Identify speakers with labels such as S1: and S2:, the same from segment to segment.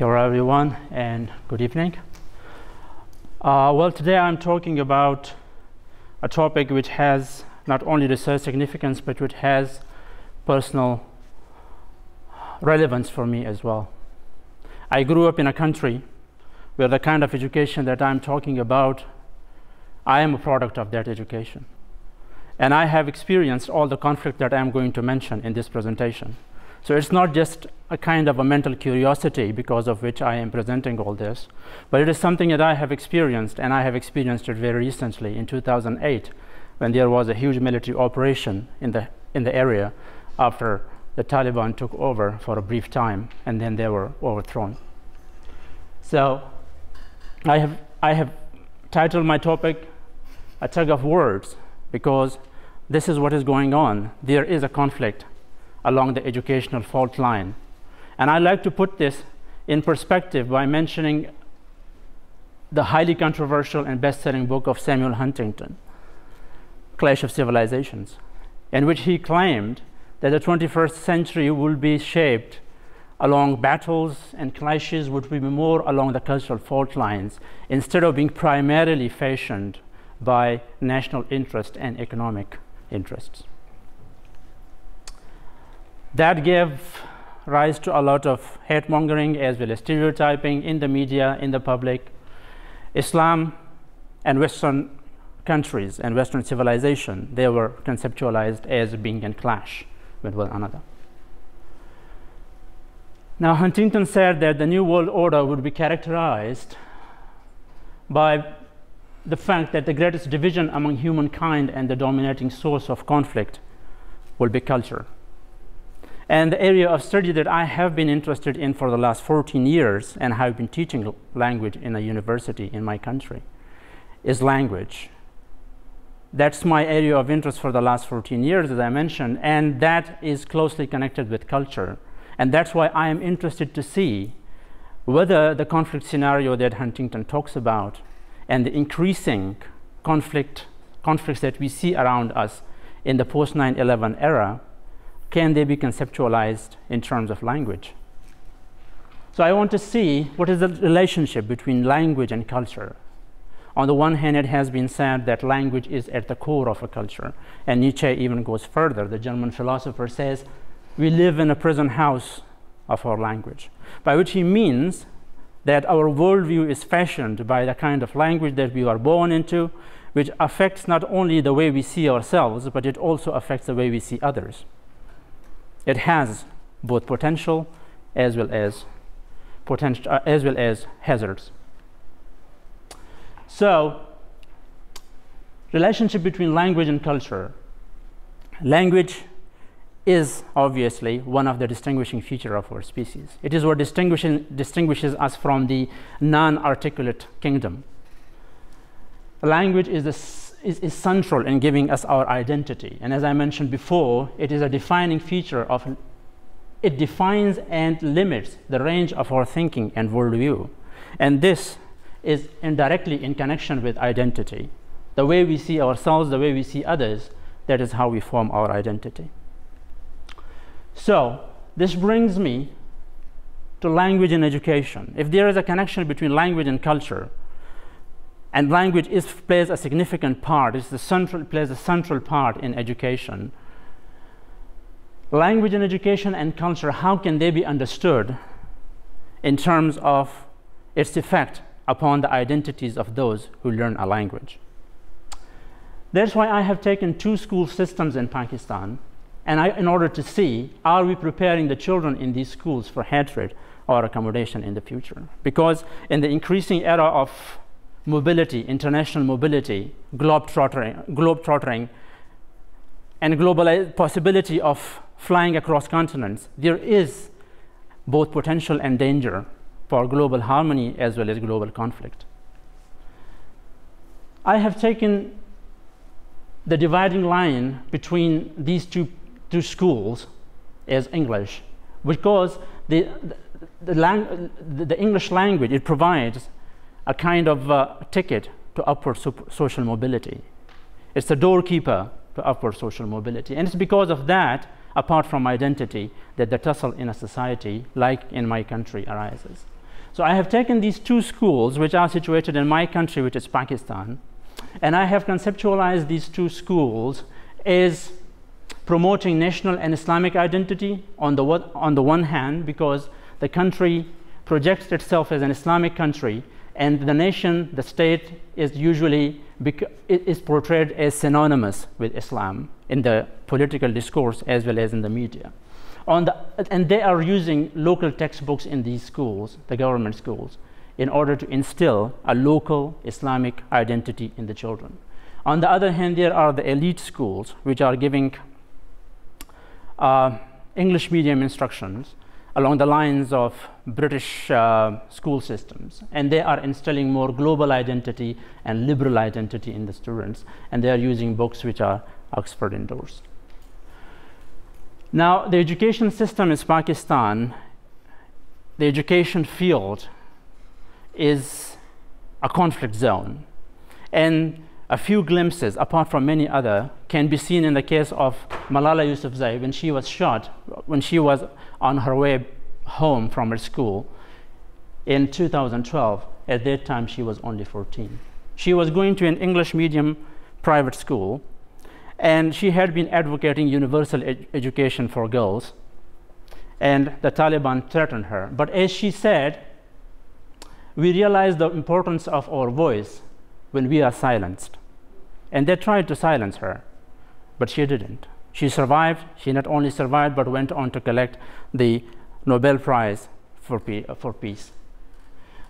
S1: you everyone and good evening. Uh, well, today I'm talking about a topic which has not only research significance but which has personal relevance for me as well. I grew up in a country where the kind of education that I'm talking about, I am a product of that education. And I have experienced all the conflict that I'm going to mention in this presentation. So it's not just a kind of a mental curiosity because of which I am presenting all this, but it is something that I have experienced, and I have experienced it very recently in 2008 when there was a huge military operation in the, in the area after the Taliban took over for a brief time and then they were overthrown. So I have, I have titled my topic A Tug of Words because this is what is going on. There is a conflict along the educational fault line. And I like to put this in perspective by mentioning the highly controversial and best-selling book of Samuel Huntington, Clash of Civilizations, in which he claimed that the 21st century will be shaped along battles and clashes which will be more along the cultural fault lines instead of being primarily fashioned by national interest and economic interests. That gave rise to a lot of hate mongering as well as stereotyping in the media, in the public. Islam and Western countries and Western civilization, they were conceptualized as being in clash with one another. Now, Huntington said that the New World Order would be characterized by the fact that the greatest division among humankind and the dominating source of conflict will be culture. And the area of study that I have been interested in for the last 14 years and have been teaching language in a university in my country is language. That's my area of interest for the last 14 years, as I mentioned, and that is closely connected with culture. And that's why I am interested to see whether the conflict scenario that Huntington talks about and the increasing conflict, conflicts that we see around us in the post 9 11 era can they be conceptualized in terms of language? So I want to see what is the relationship between language and culture. On the one hand, it has been said that language is at the core of a culture. And Nietzsche even goes further. The German philosopher says, we live in a prison house of our language, by which he means that our worldview is fashioned by the kind of language that we are born into, which affects not only the way we see ourselves, but it also affects the way we see others it has both potential as well as potential uh, as well as hazards. So, relationship between language and culture. Language is obviously one of the distinguishing feature of our species. It is what distinguishes us from the non-articulate kingdom. Language is the is, is central in giving us our identity. And as I mentioned before, it is a defining feature of, it defines and limits the range of our thinking and worldview. And this is indirectly in connection with identity. The way we see ourselves, the way we see others, that is how we form our identity. So, this brings me to language and education. If there is a connection between language and culture, and language is, plays a significant part, it's the central, plays a central part in education. Language and education and culture, how can they be understood in terms of its effect upon the identities of those who learn a language? That's why I have taken two school systems in Pakistan, and I, in order to see, are we preparing the children in these schools for hatred or accommodation in the future? Because in the increasing era of mobility, international mobility, globe-trottering, globe-trottering and global possibility of flying across continents, there is both potential and danger for global harmony as well as global conflict. I have taken the dividing line between these two, two schools as English because the, the, the, the English language, it provides a kind of uh, ticket to upward social mobility. It's the doorkeeper to upward social mobility. And it's because of that, apart from identity, that the tussle in a society, like in my country, arises. So I have taken these two schools, which are situated in my country, which is Pakistan, and I have conceptualized these two schools as promoting national and Islamic identity on the, on the one hand, because the country projects itself as an Islamic country, and the nation, the state, is usually is portrayed as synonymous with Islam in the political discourse as well as in the media. The, and they are using local textbooks in these schools, the government schools, in order to instill a local Islamic identity in the children. On the other hand, there are the elite schools, which are giving uh, English medium instructions along the lines of British uh, school systems. And they are instilling more global identity and liberal identity in the students. And they are using books which are Oxford endorsed. Now, the education system in Pakistan, the education field is a conflict zone. And a few glimpses, apart from many other, can be seen in the case of Malala Yousafzai when she was shot, when she was on her way home from her school in 2012. At that time, she was only 14. She was going to an English medium private school, and she had been advocating universal ed education for girls. And the Taliban threatened her. But as she said, we realize the importance of our voice when we are silenced. And they tried to silence her, but she didn't. She survived. She not only survived, but went on to collect the Nobel Prize for, uh, for Peace.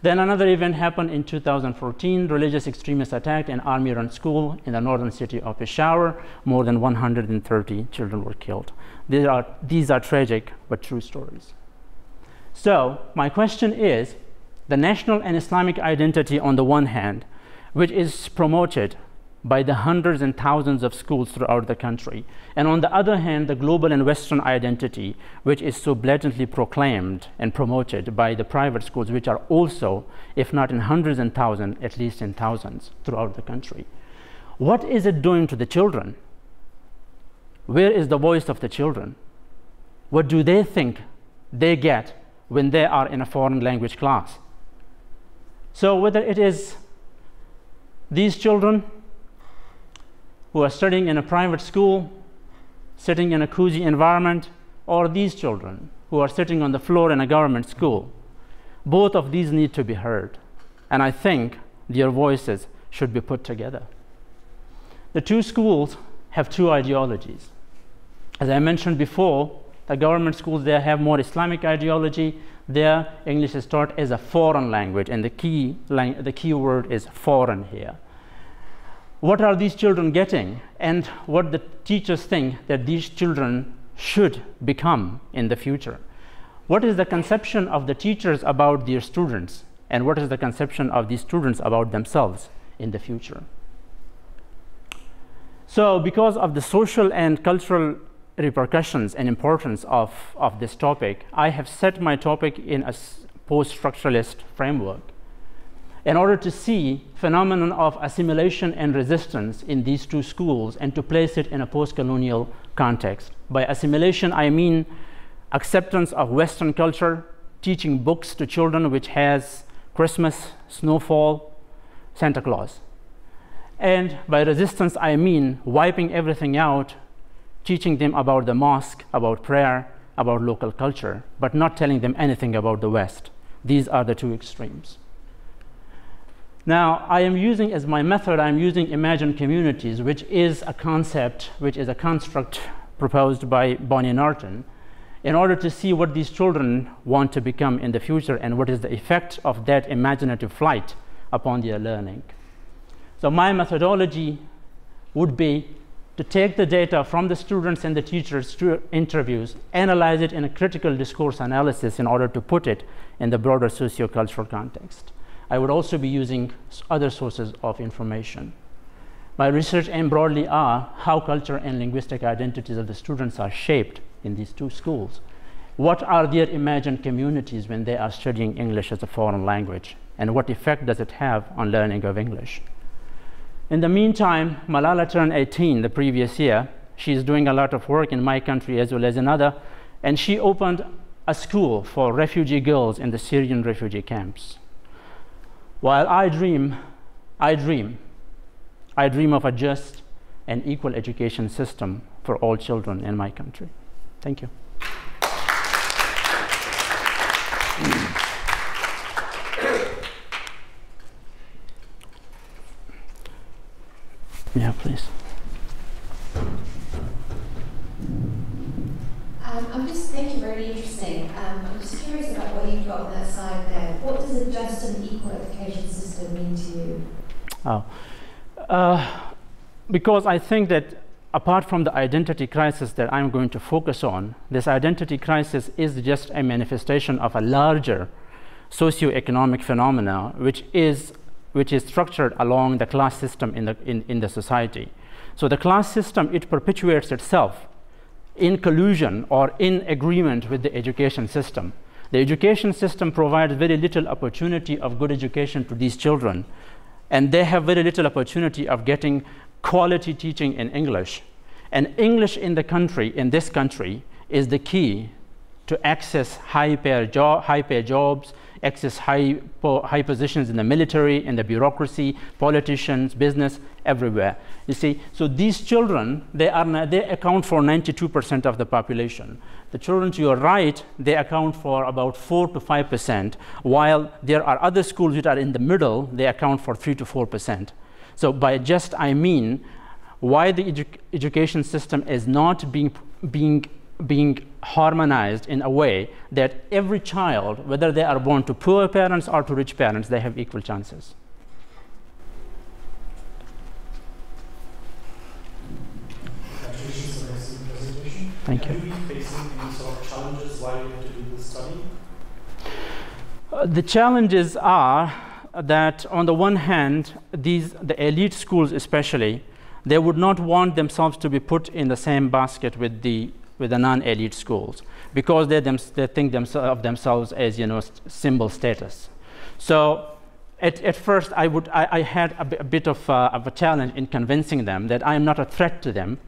S1: Then another event happened in 2014. Religious extremists attacked an army-run school in the northern city of Peshawar. More than 130 children were killed. These are, these are tragic but true stories. So my question is, the national and Islamic identity on the one hand, which is promoted by the hundreds and thousands of schools throughout the country. And on the other hand, the global and Western identity, which is so blatantly proclaimed and promoted by the private schools, which are also, if not in hundreds and thousands, at least in thousands throughout the country. What is it doing to the children? Where is the voice of the children? What do they think they get when they are in a foreign language class? So, whether it is these children who are studying in a private school, sitting in a cozy environment, or these children who are sitting on the floor in a government school. Both of these need to be heard, and I think their voices should be put together. The two schools have two ideologies. As I mentioned before, the government schools there have more Islamic ideology. Their English is taught as a foreign language, and the key, the key word is foreign here what are these children getting and what the teachers think that these children should become in the future. What is the conception of the teachers about their students and what is the conception of these students about themselves in the future. So because of the social and cultural repercussions and importance of, of this topic, I have set my topic in a post-structuralist framework in order to see phenomenon of assimilation and resistance in these two schools and to place it in a post-colonial context. By assimilation, I mean acceptance of Western culture, teaching books to children which has Christmas, snowfall, Santa Claus. And by resistance, I mean wiping everything out, teaching them about the mosque, about prayer, about local culture, but not telling them anything about the West. These are the two extremes. Now, I am using as my method, I'm using imagined communities, which is a concept, which is a construct proposed by Bonny Norton, in order to see what these children want to become in the future and what is the effect of that imaginative flight upon their learning. So my methodology would be to take the data from the students and the teachers interviews, analyze it in a critical discourse analysis in order to put it in the broader sociocultural context. I would also be using other sources of information. My research aim broadly are how culture and linguistic identities of the students are shaped in these two schools. What are their imagined communities when they are studying English as a foreign language? And what effect does it have on learning of English? In the meantime, Malala turned 18 the previous year. She's doing a lot of work in my country as well as in other, and she opened a school for refugee girls in the Syrian refugee camps. While I dream, I dream, I dream of a just and equal education system for all children in my country. Thank you. Yeah, please.
S2: Um, I'm just thinking very interesting. Um, I'm just curious what you've got on that side there. What does a just and equal education system mean to you?
S1: Oh, uh, because I think that apart from the identity crisis that I'm going to focus on, this identity crisis is just a manifestation of a larger socioeconomic phenomena, which is which is structured along the class system in the in, in the society. So the class system it perpetuates itself in collusion or in agreement with the education system. The education system provides very little opportunity of good education to these children, and they have very little opportunity of getting quality teaching in English. And English in the country, in this country, is the key to access high pay, jo- high jobs, access high, po- high positions in the military, in the bureaucracy, politicians, business, everywhere. You see, so these children, they, are, they account for 92% of the population. The children to your right, they account for about 4 to 5%, while there are other schools that are in the middle, they account for 3 to 4%. So by just I mean why the edu education system is not being, being, being harmonized in a way that every child, whether they are born to poor parents or to rich parents, they have equal chances.
S3: Congratulations on the excellent presentation.
S1: Thank you.
S3: While you had to do this study?
S1: Uh, the challenges are that on the one hand, these the elite schools especially, they would not want themselves to be put in the same basket with the with the non-elite schools because they, them, they think of themselves as you know symbol status. So at, at first I would I, I had a, a bit of, uh, of a challenge in convincing them that I am not a threat to them.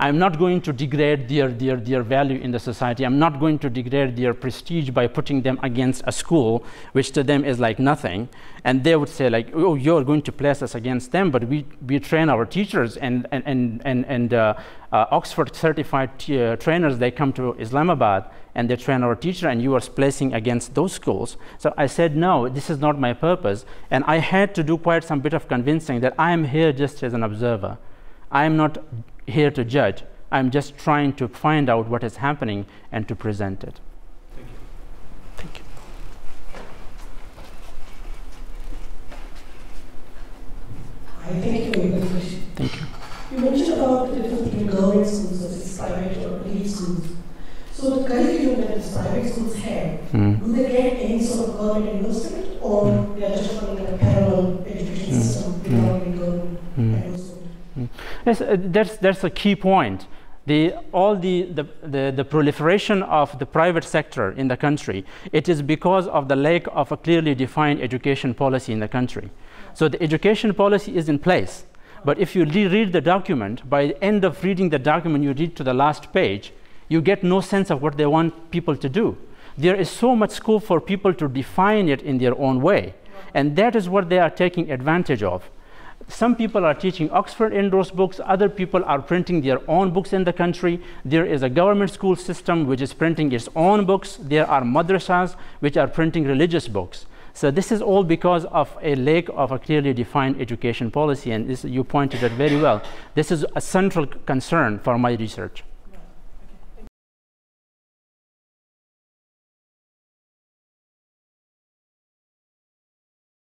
S1: I'm not going to degrade their, their, their value in the society. I'm not going to degrade their prestige by putting them against a school, which to them is like nothing. And they would say, like, oh, you're going to place us against them, but we, we train our teachers and, and, and, and, and uh, uh, Oxford certified uh, trainers, they come to Islamabad and they train our teacher, and you are placing against those schools. So I said, no, this is not my purpose. And I had to do quite some bit of convincing that I am here just as an observer. I am not here to judge. I'm just trying to find out what is happening and to present it.
S3: Thank you.
S1: Thank you.
S4: I thank you for your presentation.
S1: Thank you.
S4: You mentioned about the difference between government schools versus private or elite schools. So the curriculum that these private schools have,
S1: Mm.
S4: do they get any sort of government investment or
S1: Mm.
S4: they are just running a parallel education
S1: Mm.
S4: system
S1: Mm.
S4: without any government
S1: Mm.
S4: investment?
S1: Yes, uh, Uh, that's, that's a key point. The, all the, the, the, the proliferation of the private sector in the country, it is because of the lack of a clearly defined education policy in the country. So the education policy is in place. But if you re- read the document, by the end of reading the document, you read to the last page, you get no sense of what they want people to do. There is so much scope for people to define it in their own way. And that is what they are taking advantage of. Some people are teaching Oxford endorsed books, other people are printing their own books in the country. There is a government school system which is printing its own books. There are madrasas which are printing religious books. So this is all because of a lack of a clearly defined education policy, and this, you pointed it very well. This is a central concern for my research.